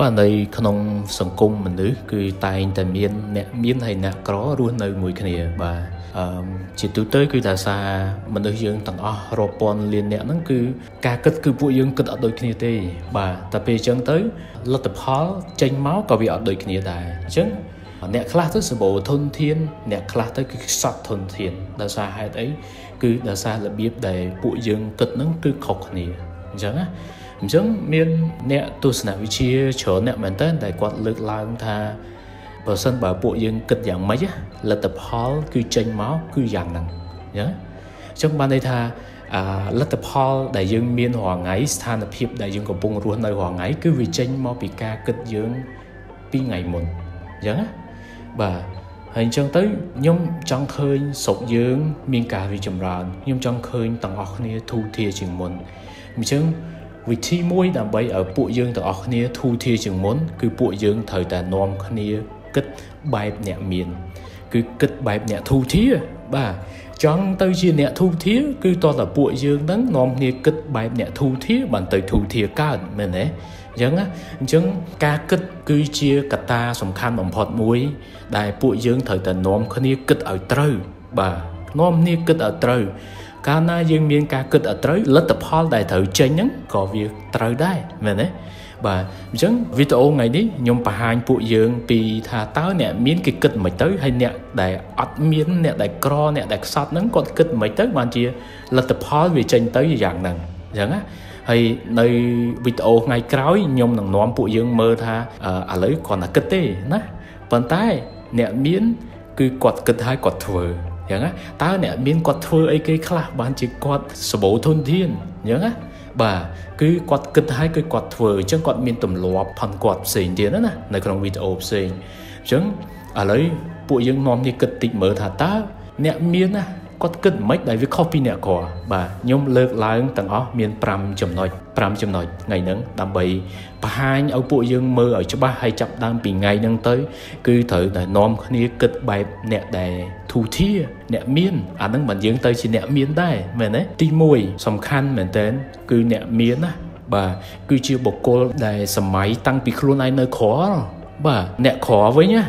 បាទនៅក្នុងសង្គមមនុស្សគឺតែងតែមានអ្នកមានហើយអ្នកក្ររស់នៅមួយគ្នាបាទអឺជាទូទៅគឺថាសារមនុស្សយើងទាំងអស់រាប់ពាន់លានអ្នកហ្នឹងគឺការគិតគឺពួកយើងគិតអត់ដូចគ្នាទេ បាទតែពេលអញ្ចឹងទៅលទ្ធផលចេញមកក៏វាអត់ដូចគ្នាដែរអញ្ចឹង អ្នកខ្លះទៅសម្បូរធនធានអ្នកខ្លះទៅគឺខ្សត់ធនធានដោយសារហេតុអីគឺដោយសាររបៀបដែលពួកយើងគិតហ្នឹងគឺខុសគ្នាអញ្ចឹងណាអញ្ចឹងមានអ្នកទស្សនវិជ្ជាច្រើនអ្នកមែនតើតែគាត់លើកឡើងថាបើសិនបើពួកយើងគិតយ៉ាងម៉េចលទ្ធផលគឺចេញមកគឺយ៉ាងហ្នឹងអញ្ចឹងអញ្ចឹងបានន័យថាអាលទ្ធផលដែលយើងមានរាល់ថ្ងៃស្ថានភាពដែលយើងកំពុងរស់នៅរាល់ថ្ងៃគឺវាចេញមកពីការគិតយើងពីថ្ងៃមុនអញ្ចឹងណា បាទហើយអញ្ចឹងទៅខ្ញុំចង់ឃើញស្រុកយើង មានការរីចម្រើនខ្ញុំចង់ឃើញទាំងអស់គ្នាធូរធារជាងមុនអញ្ចឹងវិធីមួយដើម្បីឲ្យពួកយើងទាំងអស់គ្នាធូរធារជាងមុន គឺពួកយើងត្រូវតែនាំគ្នាគិតបែបអ្នកមាន គឺគិតបែបអ្នកធូរធារបាទចង់ទៅជាអ្នកធូរធារគឺតោះតែពួកយើងហ្នឹងនាំគ្នាគិតបែបអ្នកធូរធារបានទៅធូរធារកើតមែនទេ អញ្ចឹងអញ្ចឹងការគិតគឺជាកត្តាសំខាន់បំផុតមួយ ដែលពួកយើងត្រូវតែនាំគ្នាគិតឲ្យត្រូវ បាទនាំគ្នាគិតឲ្យត្រូវកាលណាយើងមានការគិតឲ្យត្រូវលទ្ធផលដែលត្រូវចេញហ្នឹងក៏វាត្រូវដែរមែនទេបាទអញ្ចឹងវីដេអូថ្ងៃនេះខ្ញុំបង្ហាញពួកយើងពីថាតើអ្នកមានគេគិតមិនទៅហើយអ្នកដែលអត់មានអ្នកដែលក្រអ្នកដែលខ្សត់ហ្នឹងគាត់គិតមិនទៅបានជាលទ្ធផលវាចេញទៅយ៉ាងហ្នឹងអញ្ចឹងណា ហើយនៅវីដេអូថ្ងៃក្រោយខ្ញុំនឹងនាំពួកយើងមើលថាឥឡូវគ្រាន់តែគិតទេណាប៉ុន្តែអ្នកមានគឺគាត់គិតហើយគាត់ធ្វើអញ្ចឹងណាតើអ្នកមានគាត់ធ្វើអីគេខ្លះបានជាគាត់សម្បូរធនធានអញ្ចឹងណាបាទគឺគាត់គិតហើយគឺគាត់ធ្វើអញ្ចឹងគាត់មានទម្លាប់ផនគាត់ផ្សេងទៀតណានៅក្នុងវីដេអូផ្សេងអញ្ចឹងឥឡូវពួកយើងនាំនេះគិតតិចមើលថាតើអ្នកមានណា គាត់គិតមិនដែលវាខុសពីអ្នកក្របាទខ្ញុំលើកឡើងទាំងអស់មាន5ចំណុច5ចំណុចថ្ងៃហ្នឹងដើម្បីបង្ហាញឲ្យពួកយើងមើលឲ្យច្បាស់ហើយចាប់ដើមពីថ្ងៃហ្នឹងទៅ គឺត្រូវតែនាំគ្នាគិតបែបអ្នកដែលធូធាអ្នកមានអាហ្នឹងមិនយើងទៅជាអ្នកមានដែរមែនទេទី1សំខាន់មែនតើគឺអ្នកមានណាបាទគឺជាបុគ្គលដែលសម័យតាំងពីខ្លួនឯងនៅក្របាទអ្នកក្រវិញណា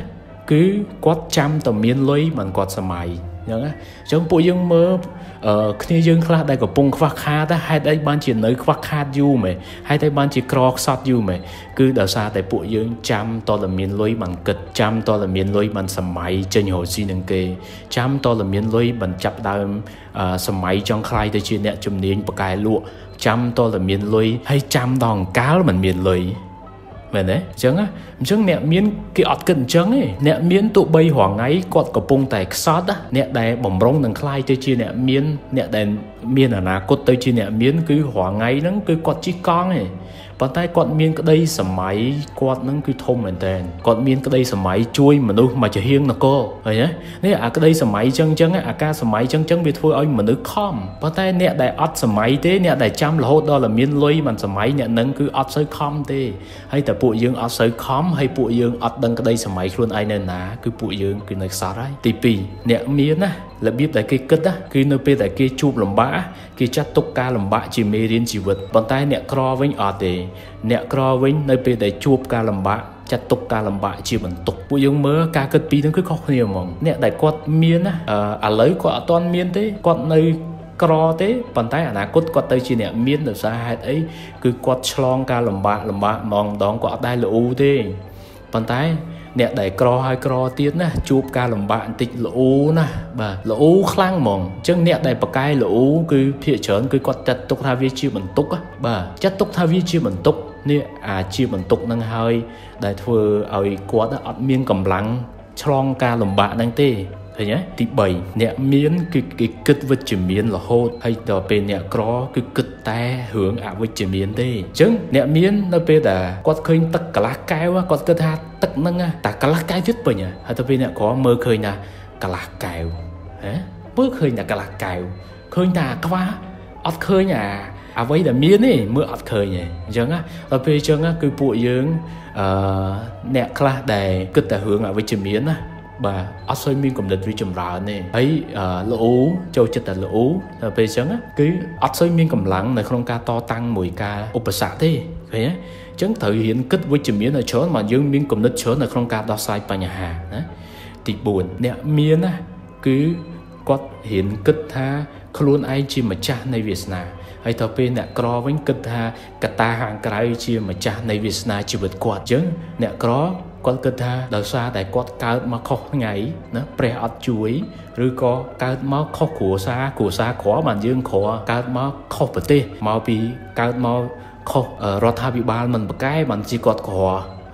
គឺគាត់ចាំតែមានលុយមិនគាត់សម័យ អញ្ចឹងណាអញ្ចឹងពួកយើងមើលគ្នាយើងខ្លះដែលកំពុងខ្វះខាតហេតុអីបានជានៅខ្វះខាតយូរមែនហេតុអីបានជាក្រខ្សត់យូរមែនគឺដោយសារតែពួកយើងចាំតតែមានលុយបានគិតចាំតតែមានលុយបានសម័យចេញរកស៊ីនឹងគេ ចាំតតែមានលុយបានចាប់ដើមសម័យចង់ខ្លាយទៅជាអ្នកជំនាញបកែលក់ចាំតតែមានលុយហើយចាំដល់អង្កាលមិនមានលុយ មែនទេអញ្ចឹងអញ្ចឹងអ្នកមានគេអត់គិតអញ្ចឹងទេអ្នកមានទោះបីរងថ្ងៃគាត់កំពុងតែខ្សត់អ្នកដែលបំរុងនឹងខ្លាយទៅជាអ្នកមានអ្នកដែលមានអនាគតទៅជាអ្នកមានគឺរងថ្ងៃហ្នឹងគឺគាត់ជីកកង់ទេ ប៉ុន្តែគាត់មានក្តីសម័យគាត់នឹងគឺធំមែនតើគាត់មានក្តីសម័យជួយមនុស្សមកជាហៀងនគរឃើញទេនេះអាក្តីសម័យចឹងចឹងអាការសម័យចឹងចឹងវាធ្វើឲ្យមនុស្សខំប៉ុន្តែអ្នកដែលអត់សម័យទេអ្នកដែលចាំរហូតដល់តែមានលុយមិនសម័យអ្នកនឹងគឺអត់សូវខំទេហើយតែពួកយើងអត់សូវខំហើយពួកយើងអត់ដឹងក្តីសម័យខ្លួនឯងនៅណាគឺពួកយើងគឺនៅខ្សត់ហើយទី2អ្នកមានណា របៀបដែលគេគិតគឺនៅពេលដែលគេជួបលំបាកគេចាត់ទុកការលំបាកជាមេរៀនជីវិតប៉ុន្តែអ្នកក្រវិញអត់ទេអ្នកក្រវិញនៅពេលដែលជួបការលំបាកចាត់ទុកការលំបាកជាបន្ទុកពួកយើងមើលការគិតពីរហ្នឹងគឺខុសគ្នាហ្មងអ្នកដែលគាត់មានណាឥឡូវគាត់អត់ទាន់មានទេគាត់នៅក្រទេប៉ុន្តែអនាគតគាត់ទៅជាអ្នកមានដោយសារហេតុអីគឺគាត់ឆ្លងការលំបាកលំបាកម្ដងម្ដងគាត់អត់ដែលល្អូទេប៉ុន្តែ អ្នកដែលក្រហើយក្រទៀតណាជួបការលំបាកបន្តិចល្អណាបាទល្អខ្លាំងហ្មងអញ្ចឹងអ្នកដែលប្រកែល្អគឺភាគច្រើនគឺគាត់ចាត់ទុកថាវាជាបន្ទុកបាទចាត់ទុកថាវាជាបន្ទុកនេះអាជាបន្ទុកនឹងហើយដែលធ្វើឲ្យគាត់អត់មានកម្លាំងឆ្លងការលំបាកហ្នឹងទេ ឃើញទេទី3អ្នកមានគឺគេគិតវិជ្ជមានរហូតហើយដល់ពេលអ្នកក្រគឺគិតតែរឿងអវិជ្ជមានទេអញ្ចឹងអ្នកមាននៅពេលដែលគាត់ឃើញទឹកកន្លះកែវគាត់គិតថាទឹកហ្នឹងតែកន្លះកែវទៀតពេញហើយទៅពេលអ្នកក្រមើលឃើញថាកន្លះកែវហ៎មើលឃើញតែកន្លះកែវឃើញតែអាខ្វះអត់ឃើញអាអ្វីដែលមានទេមើលអត់ឃើញទេអញ្ចឹងណាដល់ពេលអញ្ចឹងគឺពួកយើងអឺអ្នកខ្លះដែលគិតតែរឿងអវិជ្ជមានណា បបាទអត់សូវមានគំនិតវាចម្រើនទេហើយល្អចូលចិត្តតែល្អដល់ពេលអញ្ចឹងគឺអត់សូវមានកម្លាំងនៅក្នុងការតតាំងមួយការឧបសគ្គទេឃើញទេអញ្ចឹងត្រូវរៀនគិតវិជ្ជមានឲ្យច្រើនមកយើងមានគំនិតច្រើននៅក្នុងការដោះស្រាយបញ្ហាណាទី4អ្នកមានណាគឺគាត់រៀនគិតថាខ្លួនឯងជាម្ចាស់នៃវាសនាហើយទៅពេលអ្នកក្រវិញគិតថាកតាខាងក្រៅជាម្ចាស់នៃវាសនាជីវិតគាត់អញ្ចឹងអ្នកក្រ គាត់គិតថាដោយសារតែគាត់កើតមកខុសថ្ងៃណាព្រះអត់ជួយឬក៏កើតមកខុសគ្រួសារគ្រួសារក្របានយើងក្រកើតមកខុសប្រទេសមកពីកើតមកខុសរដ្ឋាភិបាលមិនប្រកែបានជាគាត់ក្រ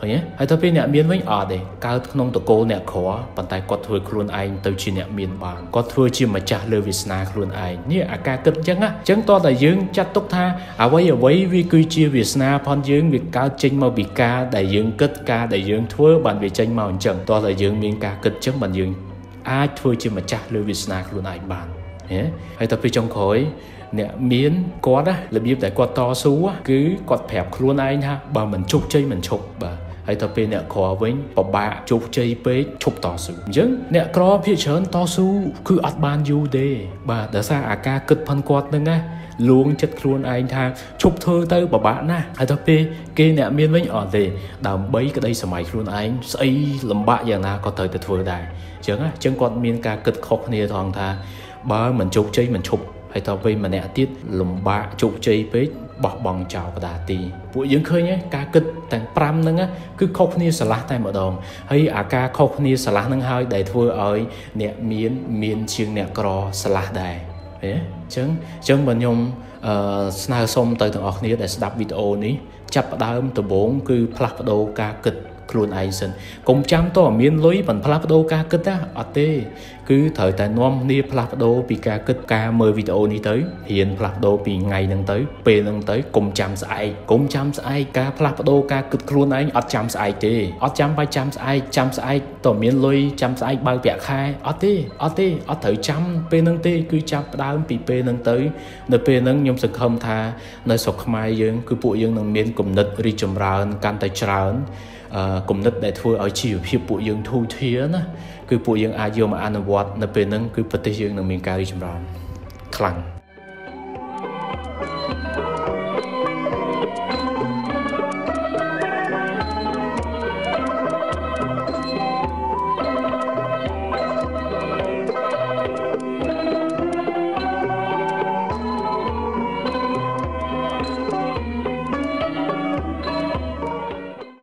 ឃើញទេហើយទៅពេលអ្នកមានវិញអត់ទេកើតក្នុងតកូលអ្នកក្រប៉ុន្តែគាត់ធ្វើខ្លួនឯងទៅជាអ្នកមានបានគាត់ធ្វើជាម្ចាស់លើវាសនាខ្លួនឯងនេះអាការគិតអញ្ចឹងណាអញ្ចឹងតោះតែយើងចាត់ទុកថាអ្វីអ្វីវាគឺជាវាសនាផងយើងវាកើតចេញមកពីការដែលយើងគិតការដែលយើងធ្វើបានវាចេញមកអញ្ចឹងតោះតែយើងមានការគិតអញ្ចឹងបានយើងអាចធ្វើជាម្ចាស់លើវាសនាខ្លួនឯងបានហើយទៅពេលចុងក្រោយអ្នកមានគាត់ណារបៀបដែលគាត់តស៊ូគឺគាត់ប្រាប់ខ្លួនឯងថាបើមិនជោគជ័យមិនឈប់បាទ ហើយទៅពេលអ្នកក្រវិញពិបាកជោគជ័យពេកឈប់តស៊ូអញ្ចឹងអ្នកក្រភាគច្រើនតស៊ូគឺអត់បានយូរទេបាទដោយសារអាការគិតផាន់គាត់ហ្នឹងណាលួងចិត្តខ្លួនឯងថាឈប់ធ្វើទៅពិបាកណាស់ហើយទៅពេលគេអ្នកមានវិញអត់ទេដើម្បីក្តីសម័យខ្លួនឯងស្អីលំបាកយ៉ាងណាក៏ត្រូវតែធ្វើដែរអញ្ចឹងអញ្ចឹងគាត់មានការគិតខុសគ្នាថងថាបើមិនជោគជ័យមិនឈប់ហើយតទៅវិញម្នាក់ទៀតលំបាកជោគជ័យពេក បោះបង់ចោលកដាទីពួកយើងឃើញការគិតទាំង5ហ្នឹងគឺខុសគ្នាស្រឡះតែម្ដងហើយអាការខុសគ្នាស្រឡះហ្នឹងហើយដែលធ្វើឲ្យអ្នកមានមានជាងអ្នកក្រស្រឡះដែរហ៎អញ្ចឹងអញ្ចឹងបើខ្ញុំអឺស្នើសុំទៅទាំងអស់គ្នាដែលស្ដាប់វីដេអូនេះចាប់ផ្ដើមដំបូងគឺផ្លាស់ប្ដូរការគិត ខ្លួនឯងសិនកុំចាំតើមានលុយមិនផ្លាស់ប្ដូរការគិតណាអត់ទេ គឺត្រូវតែនាំគ្នាផ្លាស់ប្ដូរពីការគិតការមើលវីដេអូនេះទៅរៀនផ្លាស់ប្ដូរពីថ្ងៃហ្នឹងទៅ ពេលហ្នឹងទៅកុំចាំស្អែកកុំចាំស្អែកការផ្លាស់ប្ដូរការគិតខ្លួនឯងអត់ចាំស្អែកទេអត់ចាំបាច់ចាំស្អែកចាំស្អែកតើមានលុយចាំស្អែកបើប្រាក់ខែអត់ទេអត់ទេអត់ត្រូវចាំពេលហ្នឹងទេ គឺចាប់ផ្ដើមពីពេលហ្នឹងទៅ នៅពេលហ្នឹងខ្ញុំសង្ឃឹមថា នៅស្រុកខ្មែរយើង គឺពួកយើងនឹងមានគំនិតរីកចម្រើនកាន់តែច្រើន គំនិតដែលធ្វើឲ្យជីវភាពពួកយើងធូរធារណាគឺពួកយើងអាចយកមកអនុវត្តនៅពេលហ្នឹងគឺប្រទេសយើងនឹងមានការរីកចម្រើនខ្លាំង